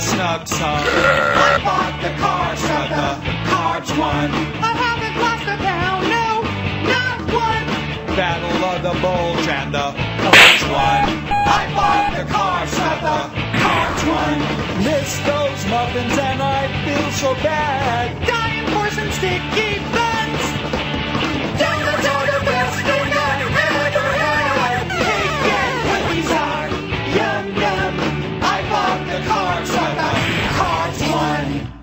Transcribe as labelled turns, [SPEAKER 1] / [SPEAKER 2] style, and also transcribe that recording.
[SPEAKER 1] snug song. I bought the carbs, but the carbs won.
[SPEAKER 2] I haven't lost a pound, no, not one.
[SPEAKER 1] Battle of the Bulge and the carbs won. I bought the carbs, but the carbs won. Miss those muffins and I feel so bad.
[SPEAKER 2] Dying for some sticky Amen.